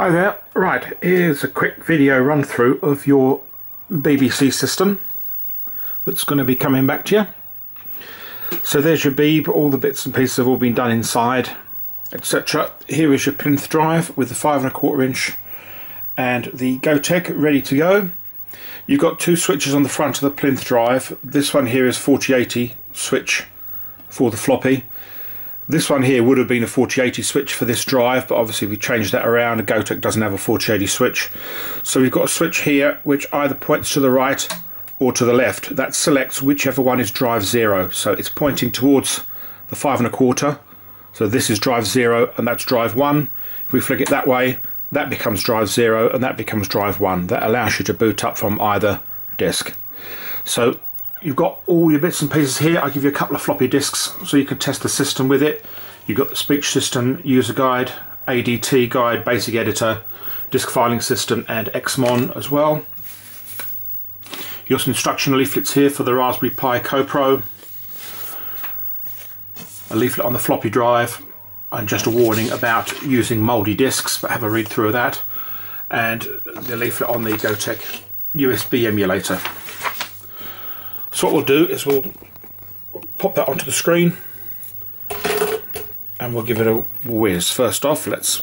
Hi there, right, here's a quick video run through of your BBC system that's going to be coming back to you. So there's your Beeb, all the bits and pieces have all been done inside, etc. Here is your plinth drive with the five and a quarter inch and the Gotek ready to go. You've got two switches on the front of the plinth drive. This one here is 4080 switch for the floppy this one here would have been a 4080 switch for this drive, but obviously we changed that around. The Gotek doesn't have a 4080 switch. So we've got a switch here which either points to the right or to the left. That selects whichever one is drive zero. So it's pointing towards the five and a quarter. So this is drive zero and that's drive one. If we flick it that way, that becomes drive zero and that becomes drive one. That allows you to boot up from either disk. So you've got all your bits and pieces here. I give you a couple of floppy disks so you can test the system with it. You've got the speech system user guide, ADT guide, basic editor, disk filing system and Xmon as well. You got some instruction leaflets here for the Raspberry Pi CoPro. A leaflet on the floppy drive and just a warning about using mouldy disks, but have a read through of that. And the leaflet on the Gotek USB emulator. So what we'll do is we'll pop that onto the screen and we'll give it a whiz. First off, let's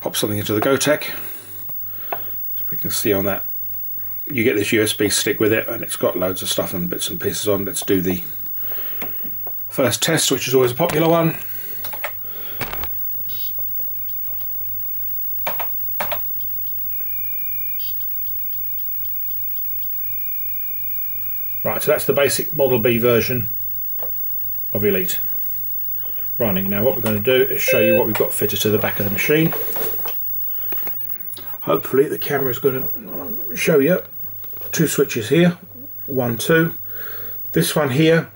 pop something into the Gotek. So we can see on that, you get this USB stick with it and it's got loads of stuff and bits and pieces on. Let's do the first test, which is always a popular one. Right, so that's the basic Model B version of Elite running. Now what we're going to do is show you what we've got fitted to the back of the machine. Hopefully the camera is going to show you two switches here, one, two. This one here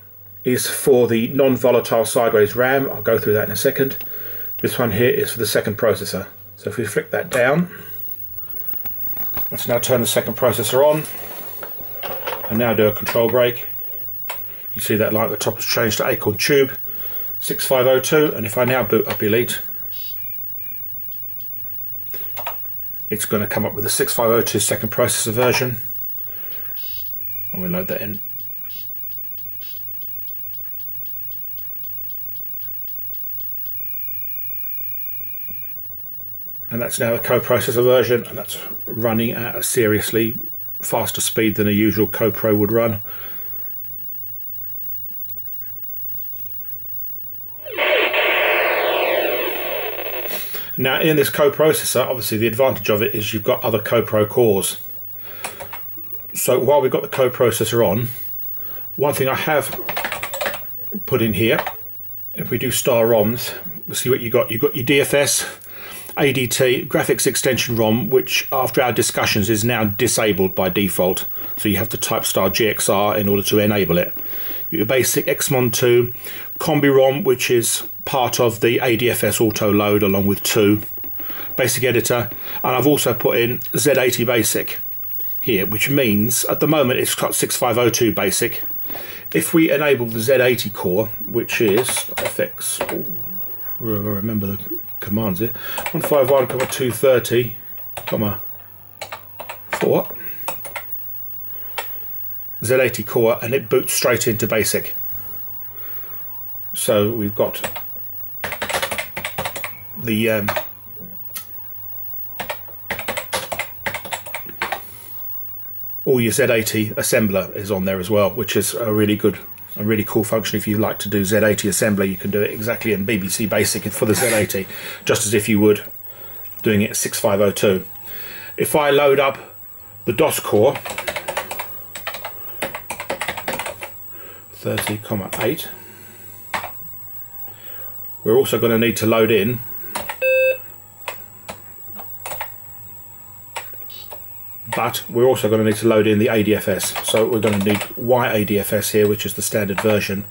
is for the non-volatile sideways RAM, I'll go through that in a second. This one here is for the second processor. So if we flick that down, let's now turn the second processor on and now do a control break you see that light at the top has changed to Acorn Tube 6502 and if I now boot up Elite it's going to come up with a 6502 second processor version. And we load that in. And that's now the co-processor version and that's running at a seriously faster speed than a usual CoPro would run. Now in this coprocessor, obviously the advantage of it is you've got other copro cores. So while we've got the coprocessor on, one thing I have put in here, if we do star ROMs, we'll see what you got. You've got your DFS, ADT graphics extension ROM, which after our discussions is now disabled by default. So you have to type star GXR in order to enable it. Your basic Xmon 2 Combi ROM, which is part of the ADFS auto load along with 2 basic editor. And I've also put in Z80 basic here, which means at the moment it's got 6502 basic. If we enable the Z80 core, which is FX, remember the commands it. 151, comma 230, comma 4. Z80 core and it boots straight into basic. So we've got the um, all your Z80 assembler is on there as well, which is a really good a really cool function. If you like to do Z80 assembly you can do it exactly in BBC Basic for the Z80 just as if you would doing it 6502 if I load up the DOS core 30,8 we're also going to need to load in but we're also going to need to load in the ADFS. So we're going to need YADFS here, which is the standard version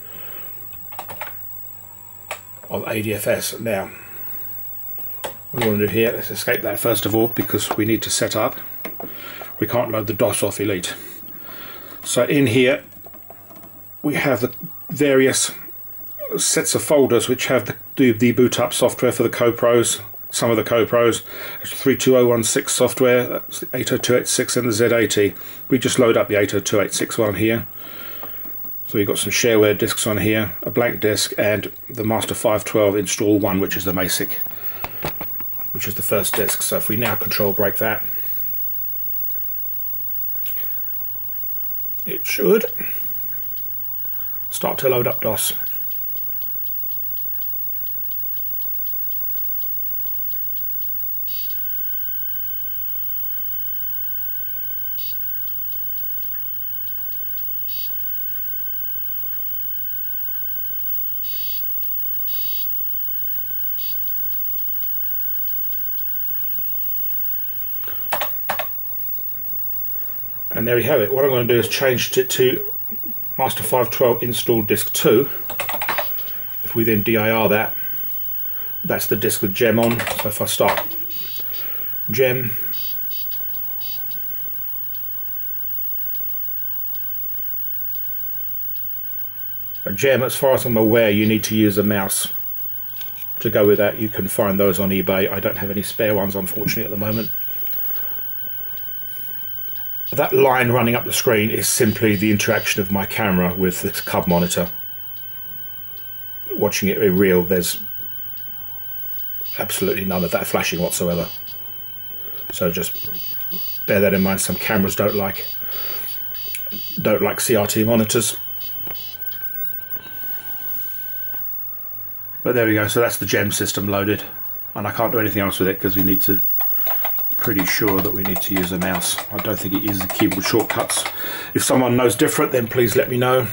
of ADFS. Now, what we want to do here, let's escape that first of all, because we need to set up. We can't load the DOS off Elite. So in here, we have the various sets of folders which have the, the boot up software for the CoPros, some of the CoPros. It's 32016 software, that's the 80286 and the Z80. We just load up the 80286 one here. So you've got some shareware discs on here, a blank disc, and the Master 512 install one, which is the basic, which is the first disc. So if we now control break that, it should start to load up DOS. And there we have it. What I'm going to do is change it to Master 512 install disk 2. If we then DIR that, that's the disk with gem on. So if I start gem, a gem, as far as I'm aware, you need to use a mouse to go with that. You can find those on eBay. I don't have any spare ones, unfortunately, at the moment that line running up the screen is simply the interaction of my camera with the cub monitor. Watching it in real, there's absolutely none of that flashing whatsoever. So just bear that in mind. Some cameras don't like don't like CRT monitors. But there we go. So that's the gem system loaded, and I can't do anything else with it because we need to pretty sure that we need to use a mouse. I don't think it uses keyboard shortcuts. If someone knows different, then please let me know.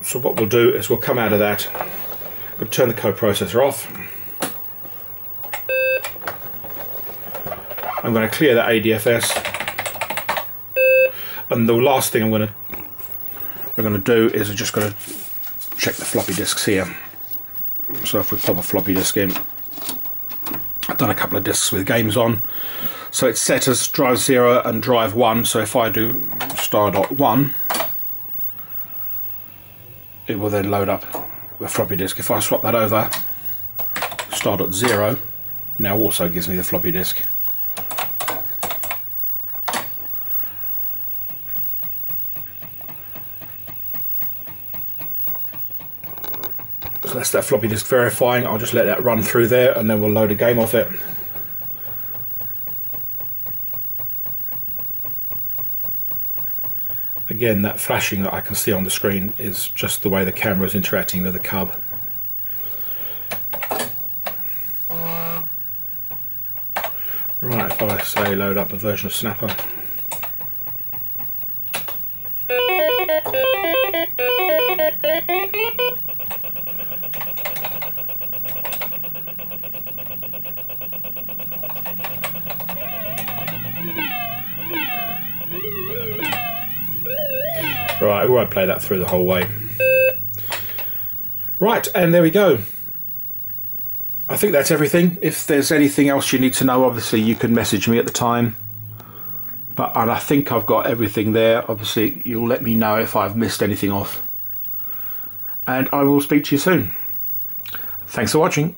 So what we'll do is we'll come out of that. We'll turn the coprocessor off. I'm going to clear that ADFS. And the last thing I'm going to we're going to do is we're just going to check the floppy disks here. So if we pop a floppy disk in, I've done a couple of discs with games on. So it's set as drive 0 and drive 1. So if I do star dot 1, it will then load up the floppy disk. If I swap that over, star dot 0 now also gives me the floppy disk. That's that floppy disk verifying. I'll just let that run through there and then we'll load a game off it. Again, that flashing that I can see on the screen is just the way the camera is interacting with the cub. Right, if I say load up a version of Snapper. Right, we won't play that through the whole way. Right, and there we go. I think that's everything. If there's anything else you need to know, obviously you can message me at the time. But and I think I've got everything there. Obviously, you'll let me know if I've missed anything off. And I will speak to you soon. Thanks for watching.